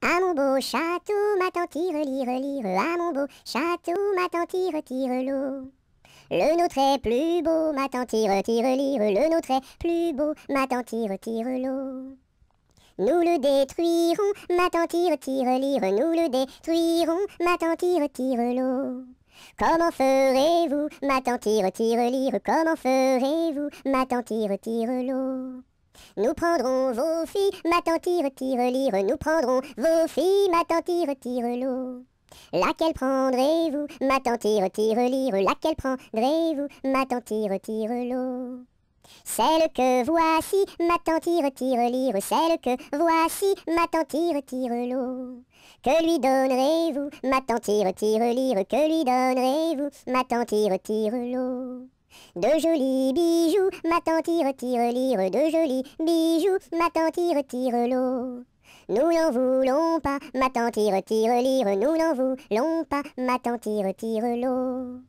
À mon beau château, ma tante tire, lire, lire, à mon beau château, ma tante tire, tire l'eau. Le nôtre est plus beau, ma tante tire, tire, lire, le nôtre est plus beau, ma tante tire, tire l'eau. Nous le détruirons, ma tante tire, tire, lire, nous le détruirons, ma tante tire, tire l'eau. Comment ferez-vous, ma tante tire, tire, lire, comment ferez-vous, ma tante tire, tire l'eau? Nous prendrons vos filles, ma tante tire, lire, nous prendrons vos filles, ma tante tire, l'eau. Laquelle prendrez-vous, ma tante tire, lire, laquelle prendrez-vous, ma tante tire, l'eau. Celle que voici, ma tante tire, lire, celle que voici, ma tante tire, l'eau. Que lui donnerez-vous, ma tante tire, lire, que lui donnerez-vous, ma tante tire, tire l'eau. De jolis bijoux, ma tante tire, tire, lire, de jolis bijoux, ma tante tire, tire l'eau. Nous n'en voulons pas, ma tante tire, tire, lire, nous n'en voulons pas, ma tante tire, tire l'eau.